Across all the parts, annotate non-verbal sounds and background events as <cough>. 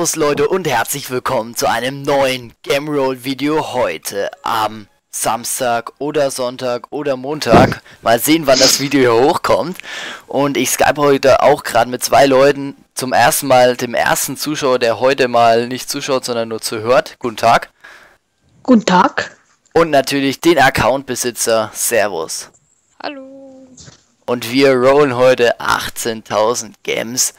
Servus Leute und herzlich willkommen zu einem neuen Gameroll Video heute am Samstag oder Sonntag oder Montag. Mal sehen, wann das Video hier hochkommt. Und ich skype heute auch gerade mit zwei Leuten. Zum ersten Mal dem ersten Zuschauer, der heute mal nicht zuschaut, sondern nur zuhört. Guten Tag. Guten Tag. Und natürlich den Accountbesitzer. Servus. Hallo. Und wir rollen heute 18.000 Gems.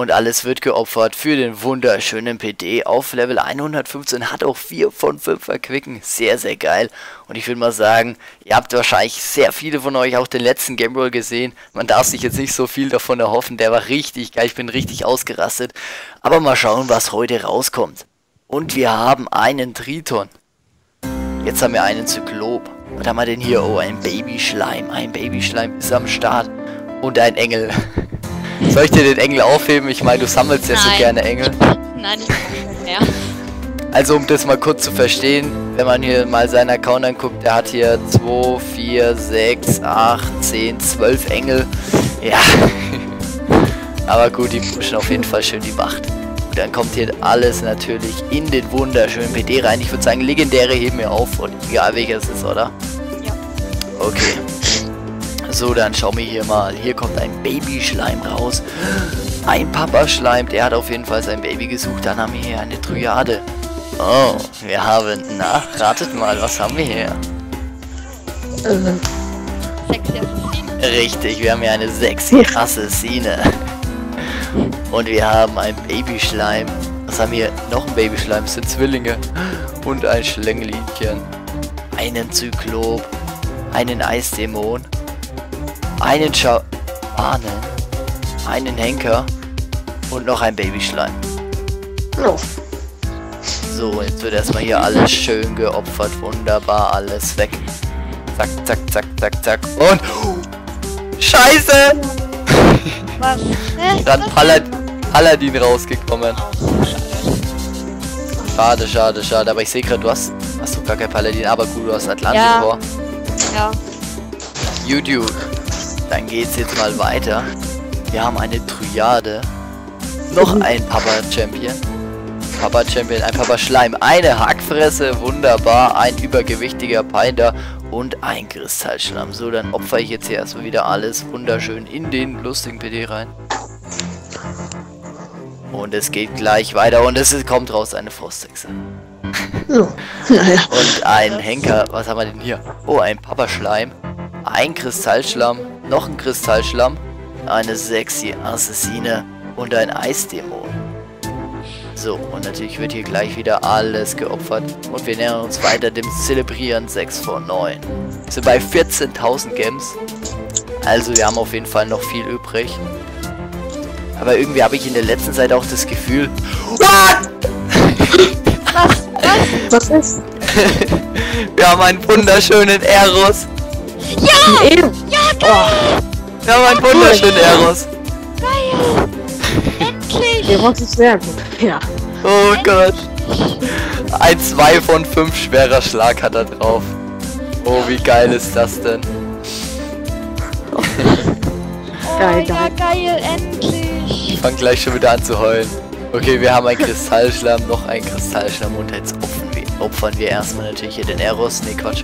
Und alles wird geopfert für den wunderschönen PD auf Level 115. Hat auch 4 von 5 Verquicken. Sehr, sehr geil. Und ich würde mal sagen, ihr habt wahrscheinlich sehr viele von euch auch den letzten Game Roll gesehen. Man darf sich jetzt nicht so viel davon erhoffen. Der war richtig geil. Ich bin richtig ausgerastet. Aber mal schauen, was heute rauskommt. Und wir haben einen Triton. Jetzt haben wir einen Zyklop. Was haben wir denn hier? Oh, ein Babyschleim. Ein Babyschleim ist am Start. Und ein Engel. <laughs> Soll ich dir den Engel aufheben? Ich meine, du sammelst ja so gerne Engel. <laughs> Nein, nicht mehr. Also um das mal kurz zu verstehen, wenn man hier mal seinen Account anguckt, der hat hier 2, 4, 6, 8, 10, 12 Engel. Ja. <laughs> Aber gut, die pushen auf jeden Fall schön die Macht. Und dann kommt hier alles natürlich in den wunderschönen PD rein. Ich würde sagen, legendäre heben wir auf und egal welcher es ist, oder? Ja. Okay. So, dann schauen wir hier mal. Hier kommt ein Babyschleim raus. Ein Papaschleim, der hat auf jeden Fall sein Baby gesucht. Dann haben wir hier eine Triade. Oh, wir haben, na, ratet mal, was haben wir hier? Äh. Richtig, wir haben hier eine sexy Assassine. Und wir haben ein Babyschleim. Was haben wir? Noch ein Babyschleim, das sind Zwillinge. Und ein Schlängelinchen. Einen Zyklop. Einen Eisdämon. Einen Schamanen. Einen Henker. Und noch ein Babyschleim. oh, So, jetzt wird erstmal hier alles schön geopfert. Wunderbar, alles weg. Zack, zack, zack, zack, zack. Und. Scheiße! Was? <laughs> Dann? Palad Paladin rausgekommen. Schade. Schade, schade. Aber ich sehe gerade, du hast, hast du gar kein Paladin. Aber gut, du hast Atlantikor. Ja. YouTube. Dann geht's jetzt mal weiter. Wir haben eine Triade. Noch ein Papa-Champion. Papa-Champion, ein Papa-Schleim. Eine Hackfresse, wunderbar. Ein übergewichtiger Pinder und ein Kristallschlamm. So, dann opfer ich jetzt hier erstmal wieder alles wunderschön in den lustigen PD rein. Und es geht gleich weiter und es kommt raus eine Frosthexe. so. Naja. <laughs> Und ein Henker, was haben wir denn hier? Oh, ein Papaschleim. Ein Kristallschlamm. Noch ein Kristallschlamm. Eine sexy Assassine. Und ein Eisdämon. So, und natürlich wird hier gleich wieder alles geopfert. Und wir nähern uns weiter dem Zelebrieren 6 von 9. Wir sind bei 14.000 Gems. Also wir haben auf jeden Fall noch viel übrig. Aber irgendwie habe ich in der letzten Zeit auch das Gefühl... What? <laughs> Was? Was? Was <laughs> ist? Wir haben einen wunderschönen Eros. Ja! Eben. Ja, geil! Wir haben einen wunderschönen Eros. Geil! Endlich! Der Ross ist sehr gut. Ja. Oh Gott. Ein 2 von 5 schwerer Schlag hat er drauf. Oh, wie geil ist das denn? Oh, Geil, ja, geil. geil, endlich! Ich fang gleich schon wieder an zu heulen. Okay, wir haben einen Kristallschlamm, noch einen Kristallschlamm und jetzt opfern wir, opfern wir erstmal natürlich hier den Eros. Nee, Quatsch.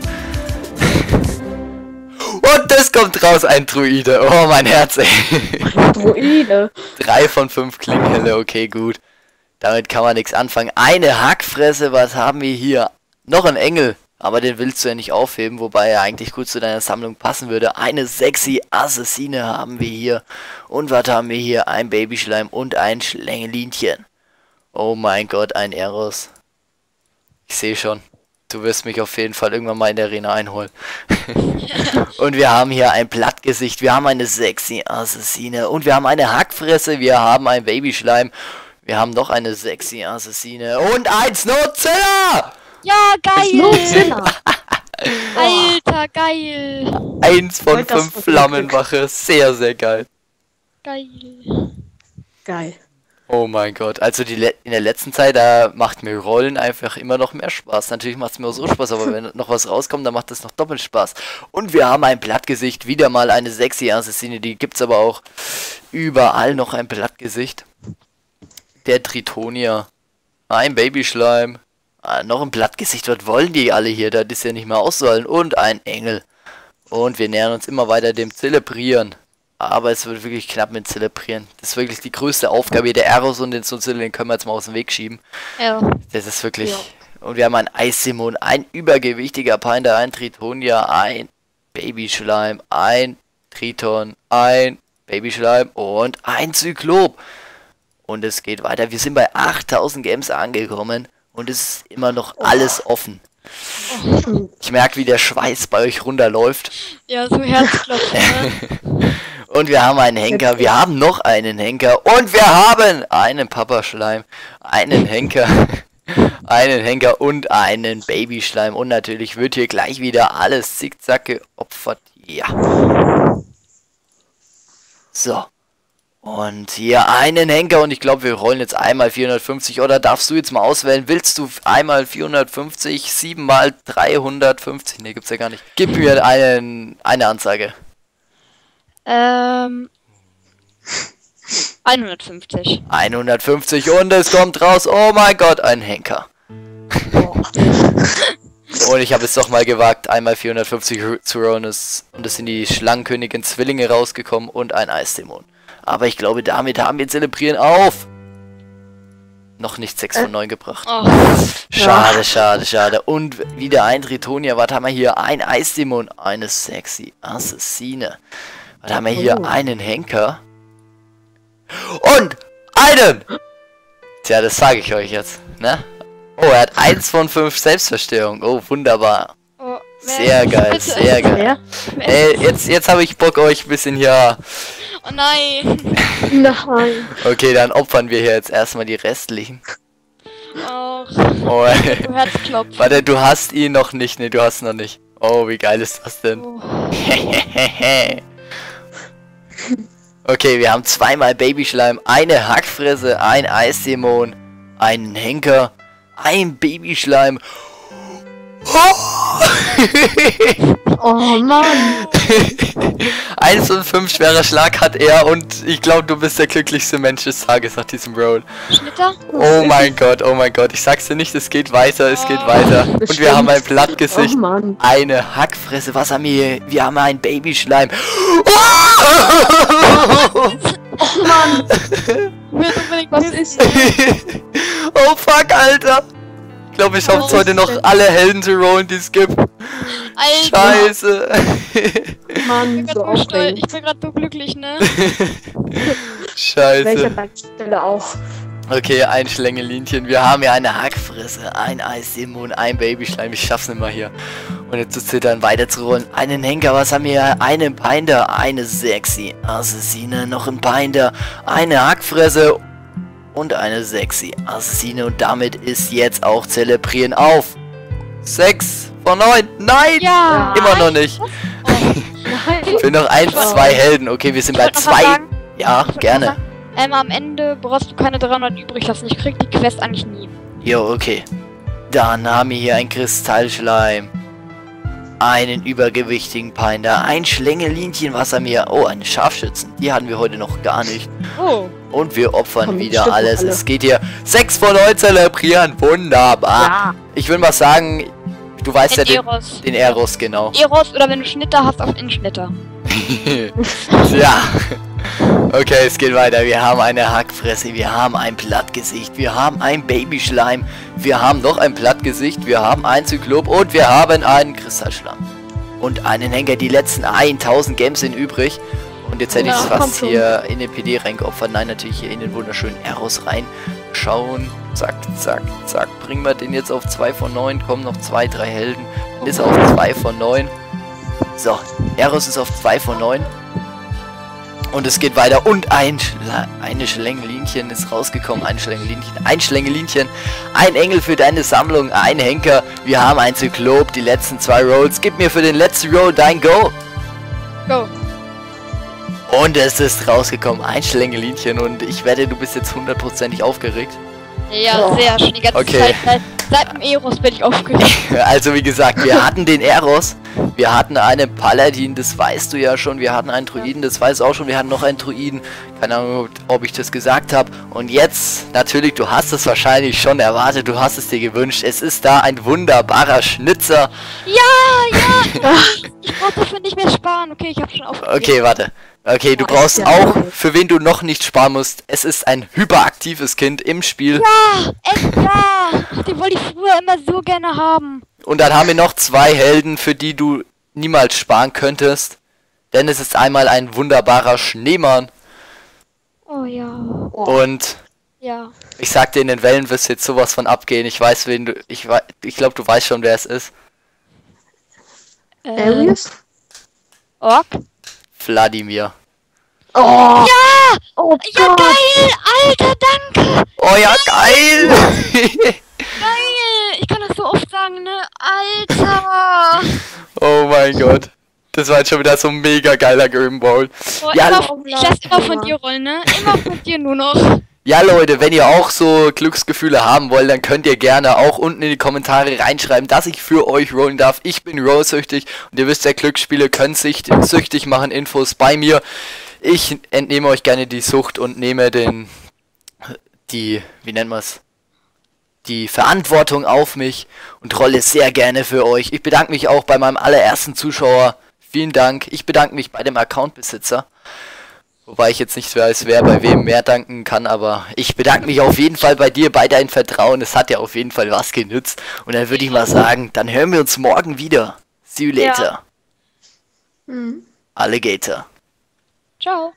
Es kommt raus ein Druide. Oh, mein Herz, ey. Druide. Drei von fünf Klinghelle, okay, gut. Damit kann man nichts anfangen. Eine Hackfresse, was haben wir hier? Noch ein Engel, aber den willst du ja nicht aufheben, wobei er eigentlich gut zu deiner Sammlung passen würde. Eine sexy Assassine haben wir hier. Und was haben wir hier? Ein Babyschleim und ein Schlängelinchen. Oh mein Gott, ein Eros. Ich sehe schon. Du wirst mich auf jeden Fall irgendwann mal in der Arena einholen. <laughs> und wir haben hier ein Blattgesicht, wir haben eine sexy Assassine und wir haben eine Hackfresse, wir haben ein Babyschleim, wir haben noch eine sexy Assassine und ein Snowzilla! Ja, geil! Zilla. <laughs> Alter, geil! Eins von fünf Flammenwache, sehr, sehr geil. Geil! Geil. Oh mein Gott, also die Le in der letzten Zeit, da macht mir Rollen einfach immer noch mehr Spaß. Natürlich macht es mir auch so Spaß, aber wenn <laughs> noch was rauskommt, dann macht es noch doppelt Spaß. Und wir haben ein Blattgesicht, wieder mal eine sexy Assassine, die gibt's aber auch überall noch ein Blattgesicht. der Tritonia. Ein Babyschleim. Ah, noch ein Blattgesicht. Was wollen die alle hier? Das ist ja nicht mehr auszuhalten. Und ein Engel. Und wir nähern uns immer weiter dem Zelebrieren. Aber es wird wirklich knapp mit Zelebrieren. Das ist wirklich die größte Aufgabe. Der Eros und den Zuzil, den können wir jetzt mal aus dem Weg schieben. Ja. Das ist wirklich. Ja. Und wir haben einen Eissimon, ein übergewichtiger Panda, ein Tritonia, ein Babyschleim, ein Triton, ein Babyschleim und ein Zyklop. Und es geht weiter. Wir sind bei 8000 Games angekommen und es ist immer noch alles offen. Ich merke, wie der Schweiß bei euch runterläuft. Ja, so Herzklopfen, ne? <laughs> Und wir haben einen Henker, wir haben noch einen Henker und wir haben einen Papaschleim, einen Henker, <laughs> einen Henker und einen Babyschleim. Und natürlich wird hier gleich wieder alles zickzack geopfert. Ja. So. Und hier einen Henker und ich glaube, wir rollen jetzt einmal 450 oder darfst du jetzt mal auswählen? Willst du einmal 450, siebenmal 350? Ne, gibt's ja gar nicht. Gib mir einen, eine Anzeige. Ähm. 150. 150 und es kommt raus. Oh mein Gott, ein Henker. Und ich habe es doch mal gewagt, einmal 450 Ru- zu rollen es- und es sind die Schlangenkönigin Zwillinge rausgekommen und ein Eisdämon. Aber ich glaube, damit haben wir Zelebrieren auf. Noch nicht 6 von 9 gebracht. Oh, Schade, schade, schade. Und wieder ein Tritonia. Was haben wir hier? Ein Eisdämon. Eine sexy Assassine. Was haben wir hier? Oh. Einen Henker. Und einen! Tja, das sage ich euch jetzt, ne? Oh, er hat eins von fünf Selbstverstörung. Oh, wunderbar. oh, Sehr geil, sehr geil. Ey, jetzt, jetzt habe ich Bock, euch ein bisschen hier... Oh nein. Nein. Okay, dann opfern wir hier jetzt erstmal die restlichen. Oh, Herzklopfen. warte, du hast ihn noch nicht. Ne, du hast ihn noch nicht. Oh, wie geil ist das denn? Oh. <laughs> okay, wir haben zweimal Babyschleim, eine Hackfresse, ein Eisdämon, einen Henker, ein Babyschleim. Oh Mann. <laughs> Eins und fünf schwerer Schlag hat er und ich glaube, du bist der glücklichste Mensch des Tages nach diesem Roll. Schnitter? Oh mein Gott, oh mein Gott. Ich sag's dir nicht, es geht weiter, es geht Oh. weiter. Und Bestimmt. wir haben ein Blattgesicht. Oh. Eine Hackfresse, was haben wir hier? Wir haben einen Babyschleim. Oh Mann. <laughs> Was ist <laughs> oh fuck, Alter. Ich glaube, ich hoffe heute noch alle Helden zu rollen, die es gibt. Alter. Scheiße. Ich Mann, so so. Ich bin gerade so glücklich, ne? <laughs> Scheiße. Bankstelle auch. Okay, ein Schlängelinchen. Wir haben ja eine Hackfresse, ein Eisdämon, ein Babyschleim. Ich schaff's nicht mal hier. Und jetzt zu zittern, weiterzurollen. Einen Henker, was haben wir hier? Einen Binder, eine sexy Assassine, noch ein Binder, eine Hackfresse und eine sexy Assassine. Und damit ist jetzt auch Zelebrieren auf. Sechs von neun. Nein! Ja. Immer noch nicht. Nein. Für noch ein, zwei Helden. Okay, wir sind Ich bei zwei. sagen. Ja, Ich gerne. sagen, Ähm, am Ende brauchst du keine 300 übrig lassen. Ich krieg die Quest eigentlich nie. Jo, okay. Dann haben wir hier ein Kristallschleim. Einen übergewichtigen Pinder. Ein Schlängelinchen, was haben wir? Oh, eine Scharfschützen. Die hatten wir heute noch gar nicht. Oh. Und wir opfern Komm, wieder alles. alle. Es geht hier 6 von 9 zelebrieren. Wunderbar. Ja. Ich will mal sagen, du weißt ja Den den, Eros. den Eros, genau. Eros oder wenn du Schnitter hast, auf Innenschnitter. <laughs> ja. Okay, es geht weiter. Wir haben eine Hackfresse, wir haben ein Plattgesicht, wir haben ein Babyschleim, wir haben noch ein Plattgesicht, wir haben ein Zyklop und wir haben einen Kristallschlamm. Und einen Henker. Die letzten 1000 Games sind übrig. Und jetzt hätte ich Ja, es fast hier in den PD reingeopfert. Nein, natürlich hier in den wunderschönen Eros rein. Schauen. Zack, zack, zack. Bringen wir den jetzt auf 2 von 9. Kommen noch 2, 3 Helden. Dann ist er auf 2 von 9. So, Eros ist auf 2 von 9. Und es geht weiter. Und ein Schla eine Schlängelinchen ist rausgekommen. Ein Schlängelinchen. Ein Schlängelinchen. Ein Engel für deine Sammlung. Ein Henker. Wir haben ein Zyklop. Die letzten zwei Rolls. Gib mir für den letzten Roll dein Go. Go. Und es ist rausgekommen. Ein Schlängelinchen. Und ich wette, du bist jetzt hundertprozentig aufgeregt. Ja, Oh. sehr schön. Die ganze Okay. Zeit. Zeit Seit dem Eros bin ich aufgeregt. <laughs> Also wie gesagt, wir hatten den Eros, wir hatten einen Paladin, das weißt du ja schon, wir hatten einen Druiden, das weißt du auch schon, wir hatten noch einen Druiden, keine Ahnung, ob ich das gesagt habe. Und jetzt, natürlich, du hast es wahrscheinlich schon erwartet, du hast es dir gewünscht, es ist da ein wunderbarer Schnitzer. Ja, ja! <laughs> ich brauch dafür nicht mehr sparen. Okay, ich hab schon aufgeregt. Okay, warte. Okay, du brauchst ja auch, für wen du noch nicht sparen musst, es ist ein hyperaktives Kind im Spiel. Ja, echt ja! Den wollte ich früher immer so gerne haben. Und dann haben wir noch zwei Helden, für die du niemals sparen könntest. Denn es ist einmal ein wunderbarer Schneemann. Oh ja. Und Ja. ich sag dir, in den Wellen wirst du jetzt sowas von abgehen. Ich weiß, wen du. Ich, wei- ich glaube, du weißt schon, wer es ist. Äh, Arius? Ork? Wladimir. Oh, Ja! oh Ja, Gott. geil! Alter, danke! Oh ja, geil! <laughs> Geil! Ich kann das so oft sagen, ne? Alter! oh mein Gott. Das war jetzt schon wieder so ein mega geiler Game Ball. Boah, Ja, immer, ich lass immer von dir rollen, ne? Immer von dir nur noch. Ja, Leute, wenn ihr auch so Glücksgefühle haben wollt, dann könnt ihr gerne auch unten in die Kommentare reinschreiben, dass ich für euch rollen darf. Ich bin rollsüchtig und ihr wisst ja, Glücksspiele können sich süchtig machen. Infos bei mir. Ich entnehme euch gerne die Sucht und nehme den, die, wie nennt man's? Die Verantwortung auf mich und rolle sehr gerne für euch. Ich bedanke mich auch bei meinem allerersten Zuschauer. Vielen Dank. Ich bedanke mich bei dem Accountbesitzer. Wobei ich jetzt nicht weiß, wer bei wem mehr danken kann, aber ich bedanke mich auf jeden Fall bei dir, bei deinem Vertrauen. Es hat ja auf jeden Fall was genützt. Und dann würde ich mal sagen, dann hören wir uns morgen wieder. See you later. Ja. Hm. Alligator. Ciao.